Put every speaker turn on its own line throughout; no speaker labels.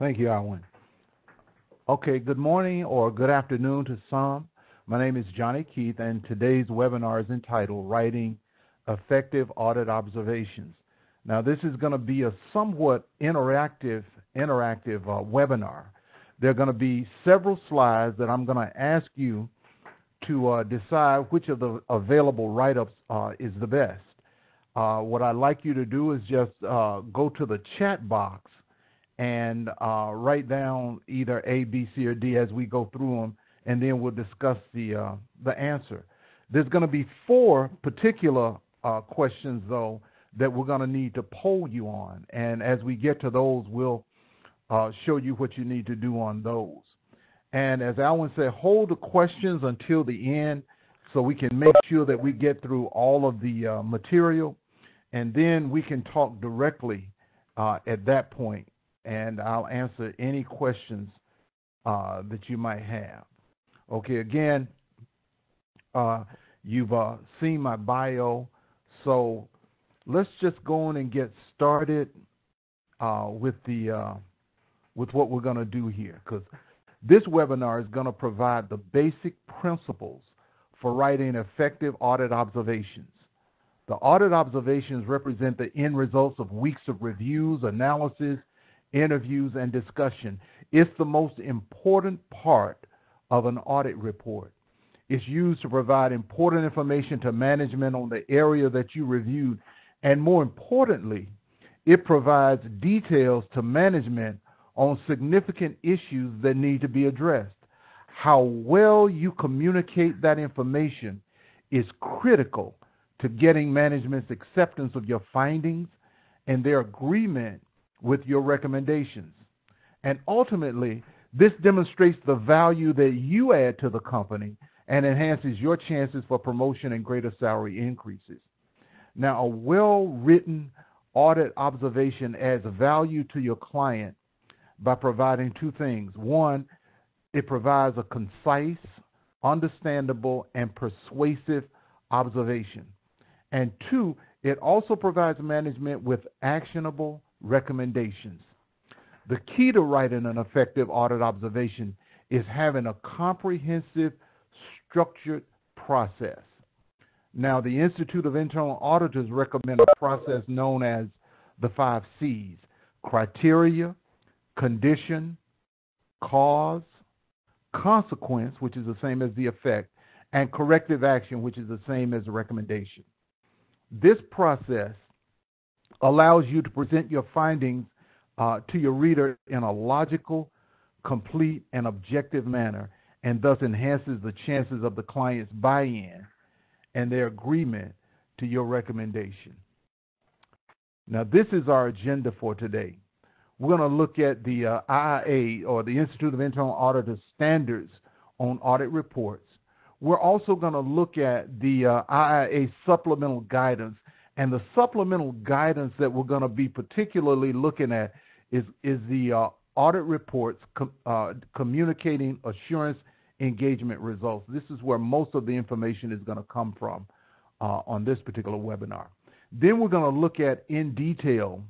Thank you, Alwyn. Okay, good morning or good afternoon to some. My name is Jonnie Keith, and today's webinar is entitled Writing Effective Audit Observations. Now, this is going to be a somewhat interactive, interactive uh, webinar. There are going to be several slides that I'm going to ask you to uh, decide which of the available write-ups uh, is the best. Uh, what I'd like you to do is just uh, go to the chat box and uh, write down either A, B, C, or D as we go through them, and then we'll discuss the the answer. There's going to be four particular questions, though, that we're going to need to poll you on. And as we get to those, we'll uh, show you what you need to do on those. And as Alwyn said, hold the questions until the end so we can make sure that we get through all of the uh, material. And then we can talk directly uh, at that point, and I'll answer any questions uh, that you might have. Okay, again, uh, you've uh, seen my bio, so let's just go on and get started uh, with the uh, with what we're going to do here because this webinar is going to provide the basic principles for writing effective audit observations. The audit observations represent the end results of weeks of reviews, analysis, interviews, and discussion. It's the most important part of an audit report. It's used to provide important information to management on the area that you reviewed and more importantly, it provides details to management on significant issues that need to be addressed. How well you communicate that information is critical to getting management's acceptance of your findings and their agreement with your recommendations. And ultimately, this demonstrates the value that you add to the company and enhances your chances for promotion and greater salary increases. Now, a well written audit observation adds value to your client by providing two things. One, it provides a concise, understandable, and persuasive observation. And two, it also provides management with actionable recommendations. The key to writing an effective audit observation is having a comprehensive, structured process. Now, the Institute of Internal Auditors recommend a process known as the five C's criteria, condition, cause, consequence, which is the same as the effect, and corrective action, which is the same as the recommendation. This process allows you to present your findings uh, to your reader in a logical, complete, and objective manner, and thus enhances the chances of the client's buy in and their agreement to your recommendation. Now, this is our agenda for today. We're going to look at the uh, IIA or the Institute of Internal Auditors standards on audit reports. We're also going to look at the uh, IIA supplemental guidance. And the supplemental guidance that we're going to be particularly looking at is, is the uh, audit reports com- uh, communicating assurance engagement results. This is where most of the information is going to come from uh, on this particular webinar. Then we're going to look at in detail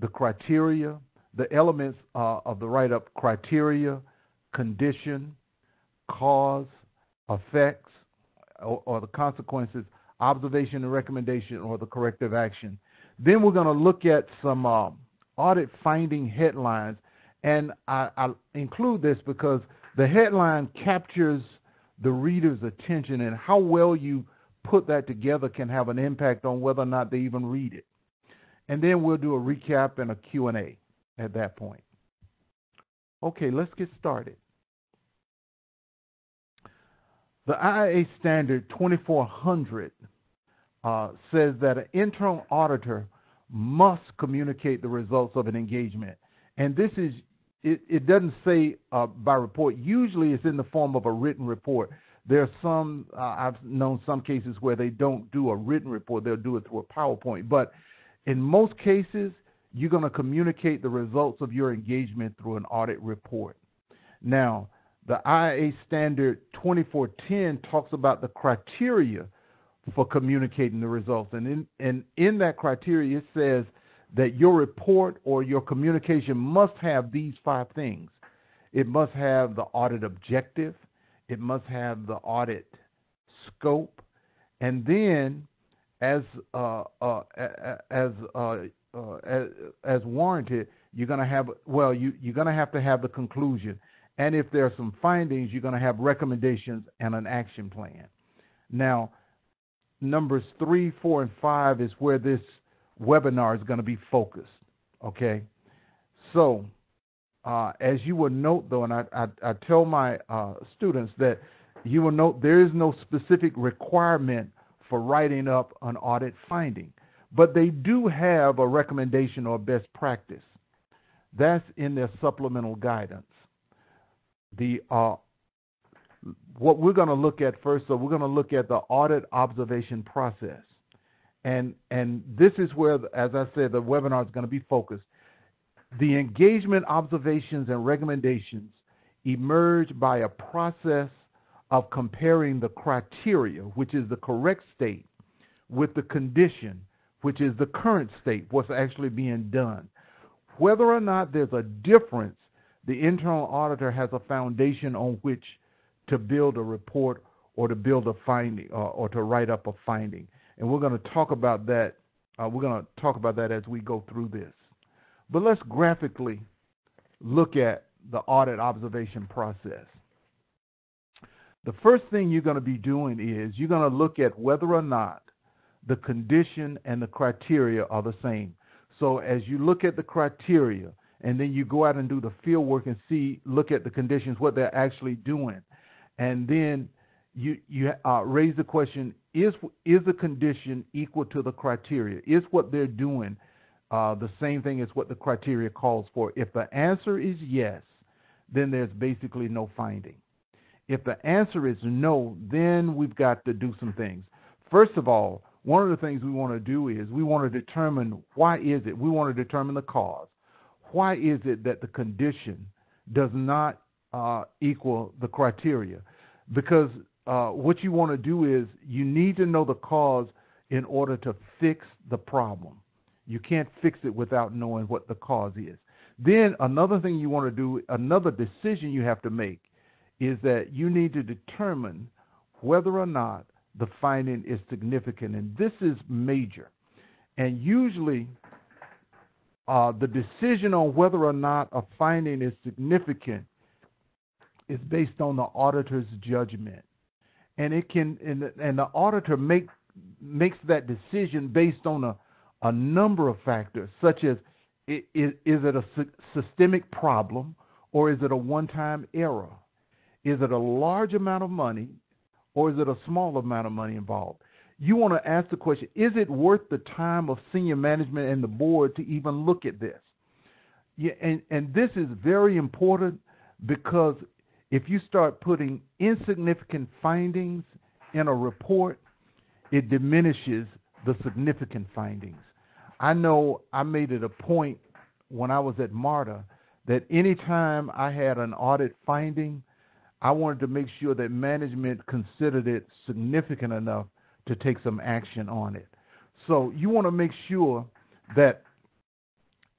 the criteria, the elements uh, of the write up criteria, condition, cause, effects, or, or, the consequences, observation and recommendation, or the corrective action. Then we're going to look at some uh, audit finding headlines. And I, I include this because the headline captures the reader's attention and how well you put that together can have an impact on whether or not they even read it. And then we'll do a recap and a Q&A at that point. Okay, let's get started. The IIA standard 2400 uh, says that an internal auditor must communicate the results of an engagement. And this is it, it doesn't say uh, by report. Usually, it's in the form of a written report. There are some uh, I've known some cases where they don't do a written report; they'll do it through a PowerPoint. But in most cases, you're going to communicate the results of your engagement through an audit report. Now, the IIA standard 2410 talks about the criteria for communicating the results, and in and in that criteria, it says that your report or your communication must have these five things. It must have the audit objective, it must have the audit scope, and then as uh, uh, as, uh, uh, as as warranted, you're to have well, you you're going to have to have the conclusion, and if there are some findings, you're going to have recommendations and an action plan. Now, numbers three, four, and five is where this webinar is going to be focused. Okay, so uh, as you will note, though, and I, I, I tell my uh, students that you will note there is no specific requirement for writing up an audit finding, but they do have a recommendation or best practice. That's in their supplemental guidance. The uh, what we're going to look at first, so we're going to look at the audit observation process, and and this is where, as I said, the webinar is going to be focused. The engagement observations and recommendations emerge by a process of comparing the criteria, which is the correct state, with the condition, which is the current state, what's actually being done. Whether or not there's a difference, the internal auditor has a foundation on which to build a report or to build a finding or, or to write up a finding. And we're going to talk about that. Uh, we're going to talk about that as we go through this. But let's graphically look at the audit observation process. The first thing you're going to be doing is you're going to look at whether or not the condition and the criteria are the same. So as you look at the criteria and then you go out and do the field work and see, look at the conditions, what they're actually doing, and then you you uh, raise the question: Is is the condition equal to the criteria? Is what they're doing uh, the same thing as what the criteria calls for? If the answer is yes, then there's basically no finding. If the answer is no, then we've got to do some things. First of all, one of the things we want to do is we want to determine why is it? We want to determine the cause. Why is it that the condition does not uh, equal the criteria? Because uh, what you want to do is you need to know the cause in order to fix the problem. You can't fix it without knowing what the cause is. Then another thing you want to do, another decision you have to make is that you need to determine whether or not the finding is significant. And this is major. And usually, uh, the decision on whether or not a finding is significant is based on the auditor's judgment. And it can, and the, and the auditor make, makes that decision based on a, a number of factors, such as is, is it a systemic problem or is it a one time error? Is it a large amount of money or is it a small amount of money involved? You want to ask the question is it worth the time of senior management and the board to even look at this? Yeah, and, and this is very important because if you start putting insignificant findings in a report, it diminishes the significant findings. I know I made it a point when I was at MARTA that anytime I had an audit finding, I wanted to make sure that management considered it significant enough to take some action on it. So you want to make sure that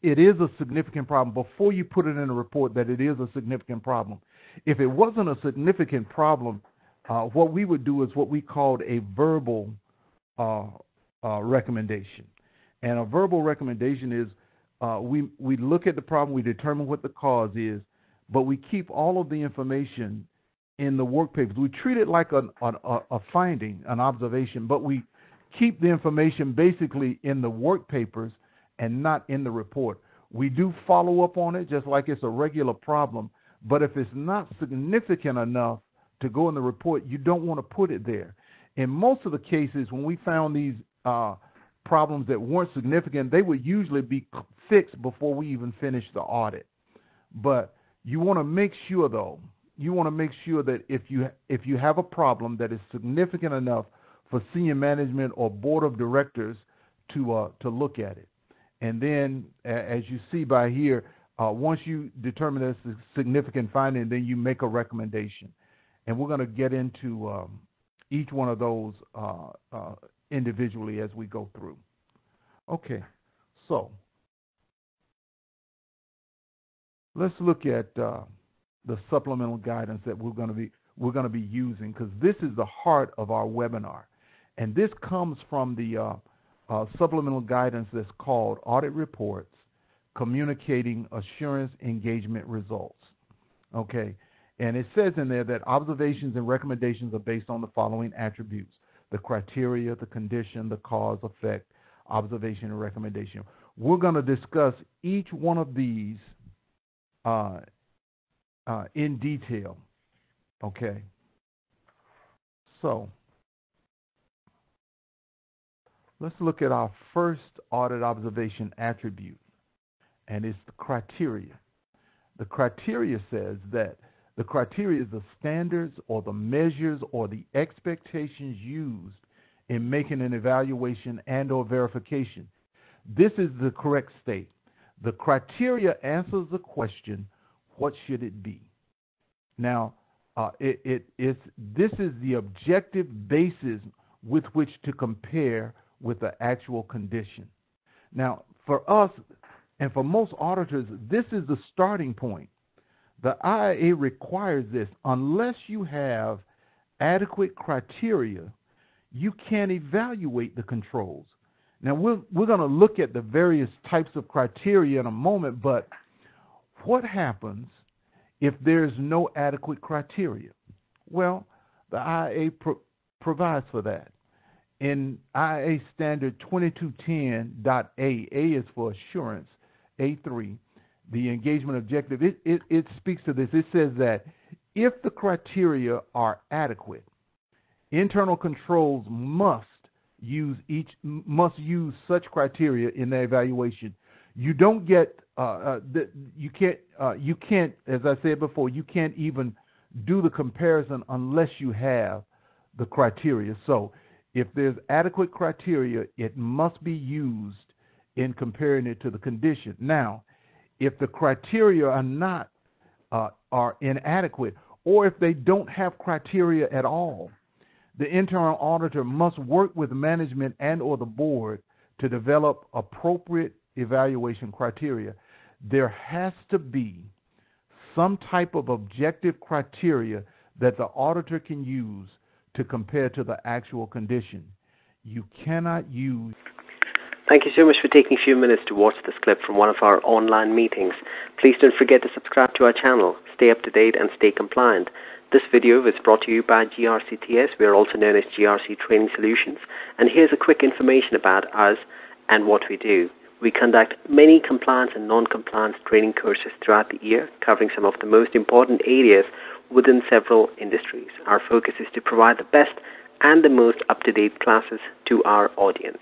it is a significant problem before you put it in a report that it is a significant problem. If it wasn't a significant problem, uh, what we would do is what we called a verbal uh, uh, recommendation. And a verbal recommendation is uh, we, we look at the problem, we determine what the cause is, but we keep all of the information in the work papers. We treat it like a, finding, an observation, but we keep the information basically in the work papers and not in the report. We do follow up on it just like it's a regular problem, but if it's not significant enough to go in the report, you don't want to put it there. In most of the cases, when we found these uh, problems that weren't significant, they would usually be fixed before we even finished the audit. But you want to make sure, though, you want to make sure that if you if you have a problem that is significant enough for senior management or board of directors to uh, to look at it, and then as you see by here, uh, once you determine that's a significant finding, then you make a recommendation, and we're going to get into um, each one of those uh, uh, individually as we go through. Okay, so let's look at uh, the supplemental guidance that we're going to be we're going to be using because this is the heart of our webinar, and this comes from the uh, uh, supplemental guidance that's called Audit Reports Communicating Assurance Engagement Results. Okay, and it says in there that observations and recommendations are based on the following attributes the criteria, the condition, the cause, effect, observation, and recommendation. We're going to discuss each one of these uh, uh, in detail. Okay. So, Let's look at our first audit observation attribute, and it's the criteria. The criteria says that the criteria is the standards or the measures or the expectations used in making an evaluation and or verification. This is the correct state. The criteria answers the question, what should it be? Now, uh, it, it, it's, this is the objective basis with which to compare with the actual condition. Now, for us and for most auditors, this is the starting point. The IIA requires this. Unless you have adequate criteria, you can't evaluate the controls. Now, we're, we're going to look at the various types of criteria in a moment, but what happens if there's no adequate criteria? Well, the IIA pro- provides for that in IA standard 2210.A, A is for assurance, A3, the engagement objective, it, it, it speaks to this. It says that if the criteria are adequate, internal controls must use each must use such criteria in their evaluation. You don't get uh, uh, you can't uh, you can't as I said before you can't even do the comparison unless you have the criteria. So if there's adequate criteria, it must be used in comparing it to the condition. Now, if the criteria are not uh, are inadequate, or if they don't have criteria at all, the internal auditor must work with management and or the board to develop appropriate evaluation criteria. There has to be some type of objective criteria that the auditor can use to compare to the actual condition. You cannot use.
Thank you so much for taking a few minutes to watch this clip from one of our online meetings. Please don't forget to subscribe to our channel, stay up to date, and stay compliant. This video was brought to you by GRCTS. We are also known as GRC Training Solutions. And here's a quick information about us and what we do. We conduct many compliance and non-compliance training courses throughout the year, covering some of the most important areas within several industries. Our focus is to provide the best and the most up-to-date classes to our audience.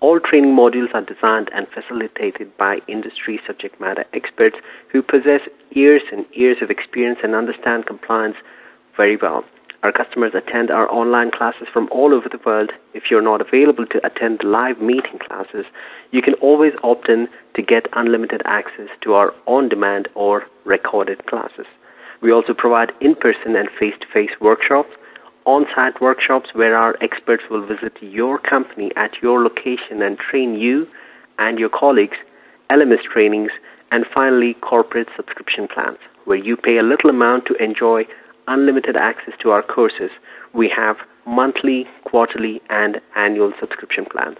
All training modules are designed and facilitated by industry subject matter experts who possess years and years of experience and understand compliance very well. Our customers attend our online classes from all over the world. If you're not available to attend live meeting classes, you can always opt in to get unlimited access to our on demand or recorded classes. We also provide in person and face to face workshops, on site workshops where our experts will visit your company at your location and train you and your colleagues, LMS trainings, and finally corporate subscription plans where you pay a little amount to enjoy unlimited access to our courses. We have monthly, quarterly, and annual subscription plans.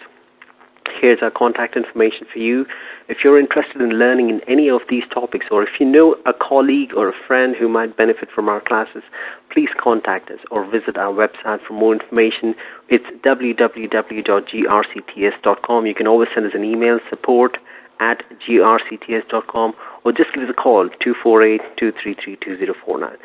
Here's our contact information for you. If you're interested in learning in any of these topics, or if you know a colleague or a friend who might benefit from our classes, please contact us or visit our website for more information. It's www.grcts.com. You can always send us an email, support at grcts.com, or just give us a call, 248 233 2049.